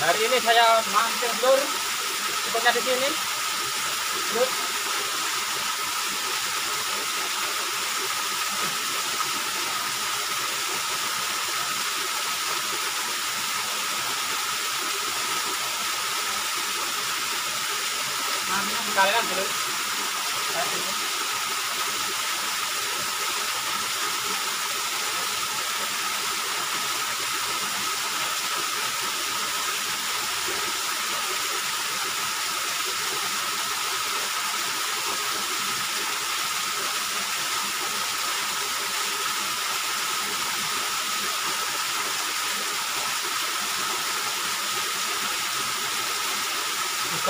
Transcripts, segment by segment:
hari ini saya mancing lur tempatnya di sini lur Nah, sekalian dulu.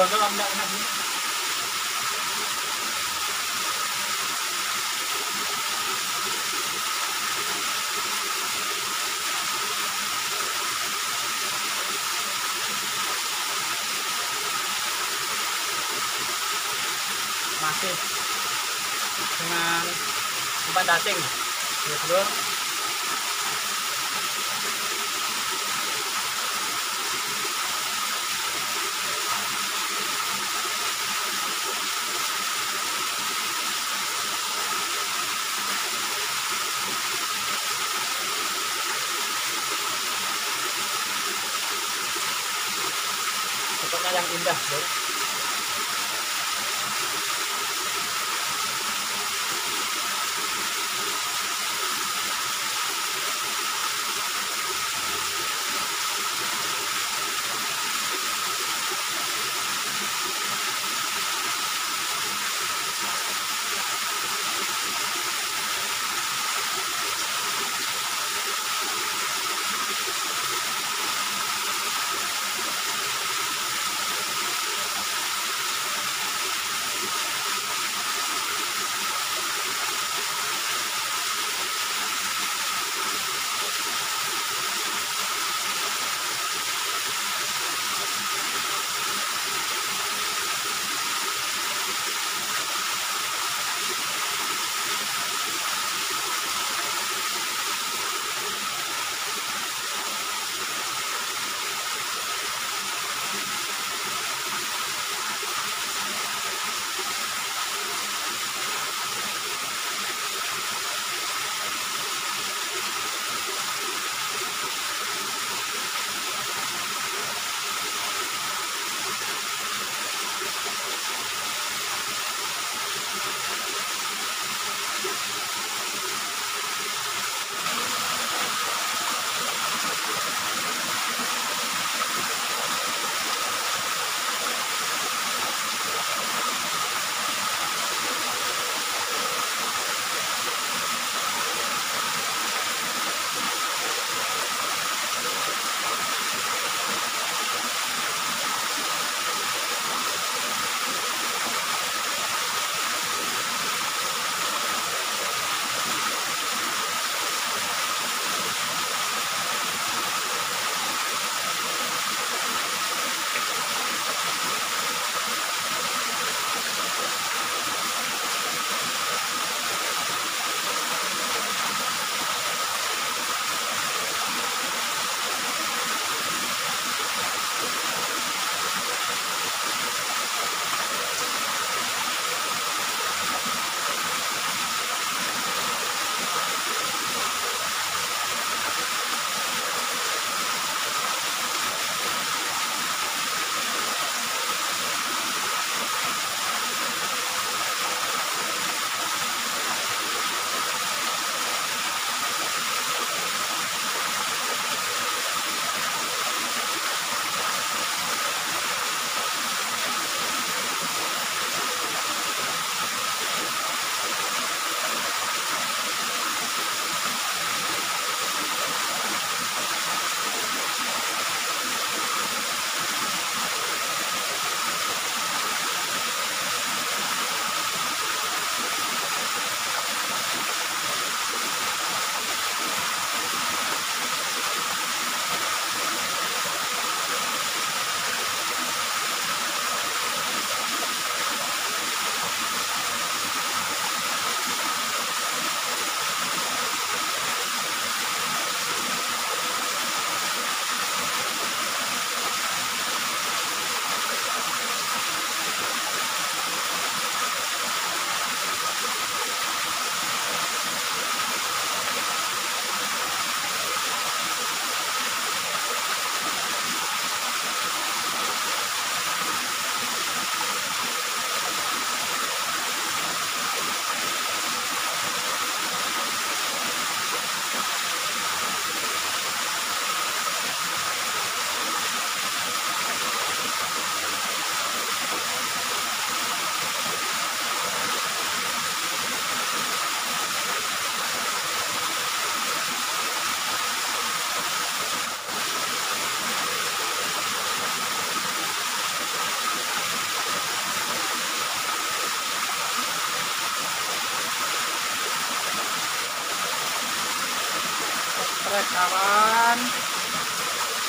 Kayak gini. Digondol apa enggak ini? masih dengan umpan dasing ya yang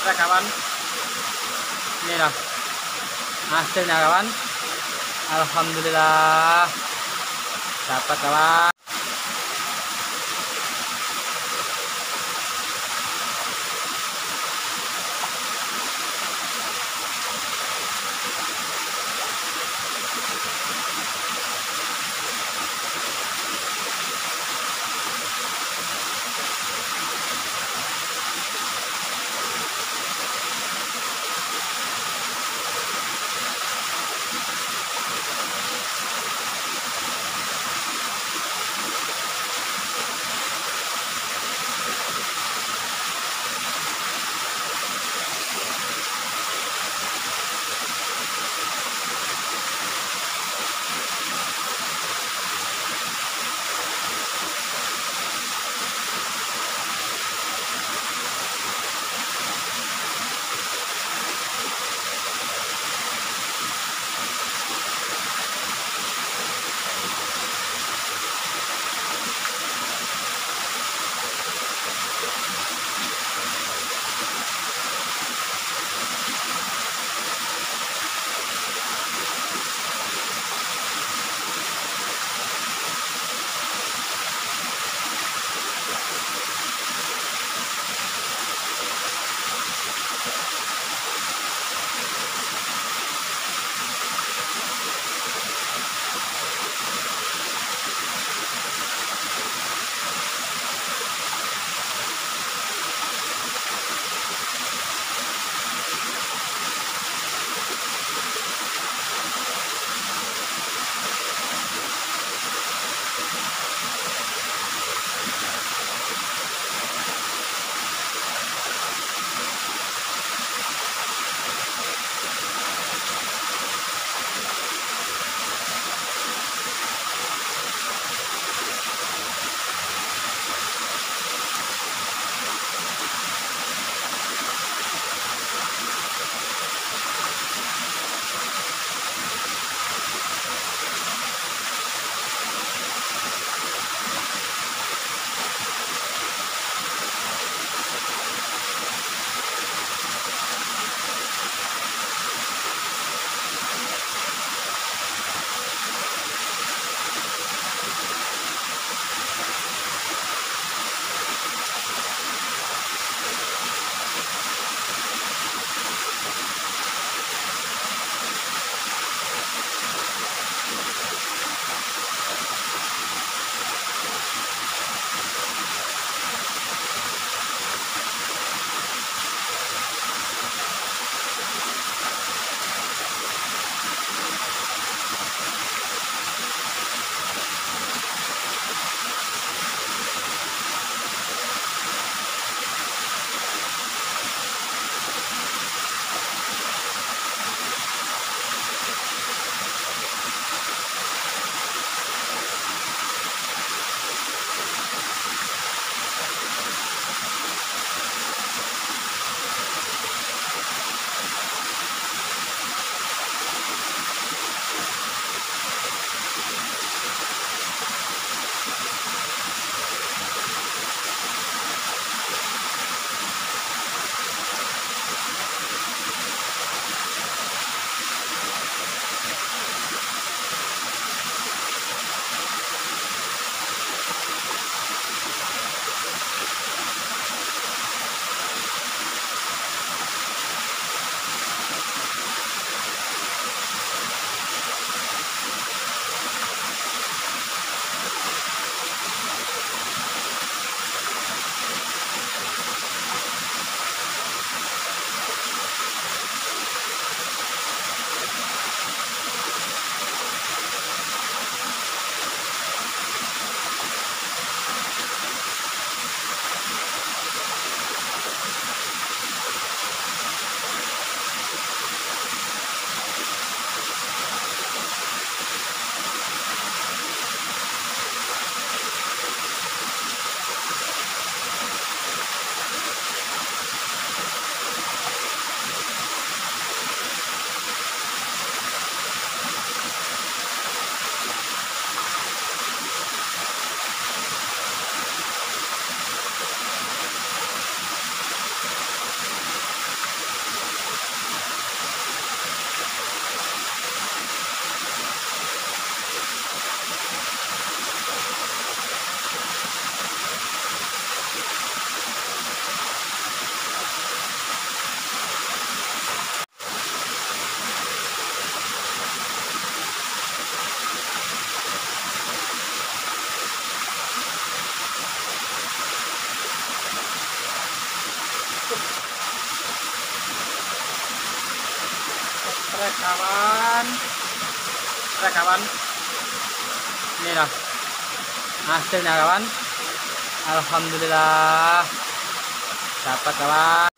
Udah kawan. Ini loh Hasilnya kawan. Alhamdulillah. Dapat kawan Oke kawan. Oke kawan. Inilah hasilnya kawan. Alhamdulillah dapat kawan.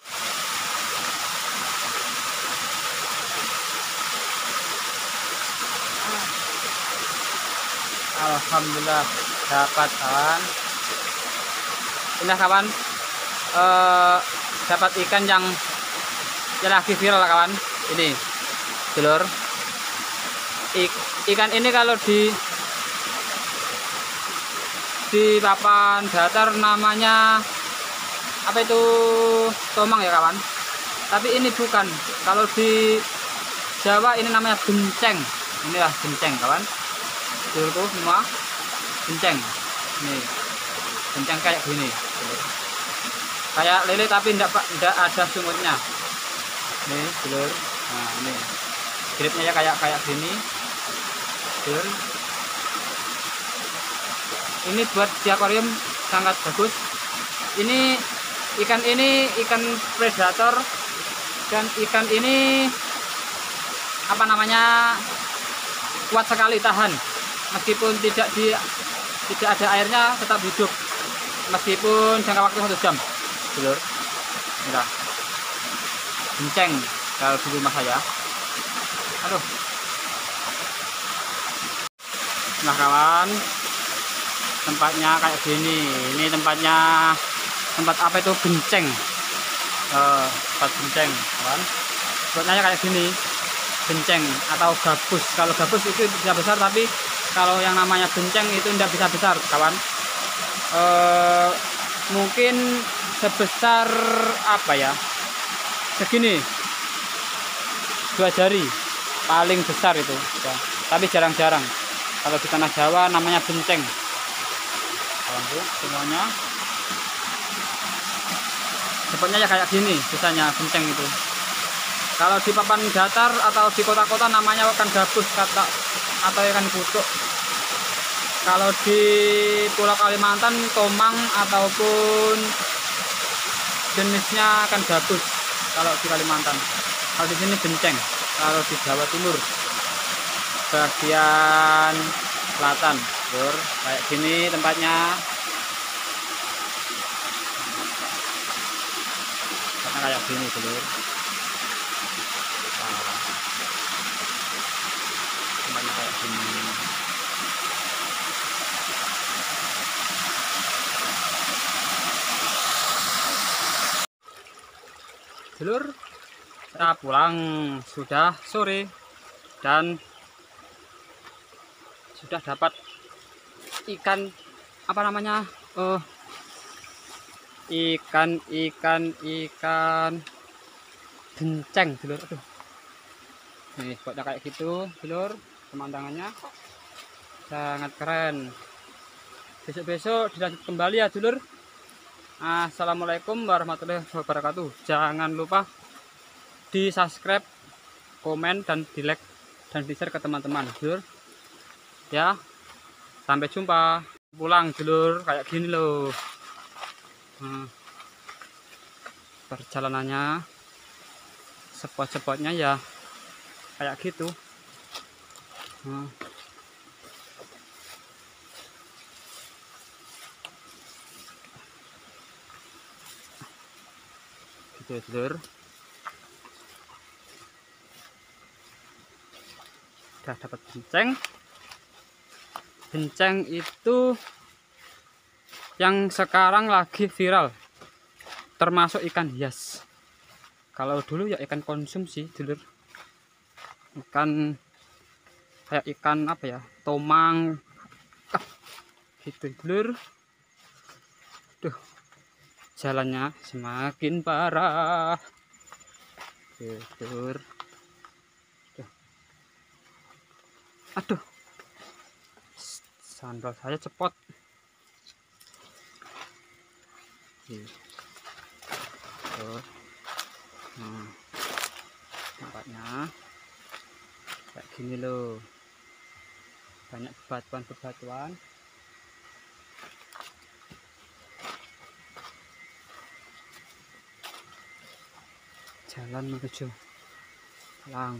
Alhamdulillah dapat kawan. Ini kawan. Eh, dapat ikan yang yang lagi viral kawan. Ini telur. Ik, ikan ini kalau di di papan datar namanya apa itu tomang ya kawan? Tapi ini bukan. Kalau di Jawa ini namanya benceng. Inilah benceng kawan. Dulu semua benceng. Ini benceng kayak gini. Kayak lele tapi tidak ada sumurnya nih telur. Nah ini gripnya ya kayak kayak gini. Telur ini buat di akuarium sangat bagus. Ini ikan ini ikan predator dan ikan ini apa namanya kuat sekali tahan. Meskipun tidak di tidak ada airnya tetap hidup. Meskipun jangka waktu satu jam. Dulur Mira. Benceng kalau di rumah saya aduh. Nah kawan. Tempatnya kayak gini. Ini tempatnya tempat apa itu? Benceng uh, tempat benceng kawan. Buatnya kayak gini. Benceng atau gabus. Kalau gabus itu bisa besar tapi kalau yang namanya benceng itu tidak bisa besar kawan. Uh, mungkin sebesar apa ya? Segini. Dua jari paling besar itu. Ya. tapi jarang-jarang. Kalau di tanah Jawa namanya benceng. Kawanku semuanya. Sepertinya ya kayak gini sisanya benceng itu. Kalau di papan datar atau di kota-kota namanya ikan gabus kata atau ikan kutuk kalau di Pulau Kalimantan tomang ataupun jenisnya akan gabus kalau di Kalimantan. Kalau di sini benceng kalau di Jawa Timur. Bagian selatan Bur. kayak gini tempatnya. Karena kayak gini dulu nah, tempatnya kayak gini. Dulur kita pulang. Sudah sore dan sudah dapat ikan apa namanya oh ikan ikan ikan benceng dulur aduh. Nih buatnya kayak gitu dulur pemandangannya. Sangat keren. Besok-besok dilanjut kembali ya dulur Assalamualaikum warahmatullahi wabarakatuh. Jangan lupa di subscribe komen dan di like dan di share ke teman-teman dulur ya sampai jumpa. Pulang dulur kayak gini loh. Hmm. perjalanannya sepot-sepotnya ya kayak gitu. Hmm. gitu dulur udah dapat benceng. Benceng itu yang sekarang lagi viral termasuk ikan hias. Kalau dulu ya ikan konsumsi dulur. Ikan kayak ikan apa ya tomang. Ah, gitu dulur. Tuh jalannya semakin parah. Dulur aduh. Sandal saya cepot. Tuh nah, tempatnya kayak gini loh. Banyak bebatuan-bebatuan. Jalan menuju lang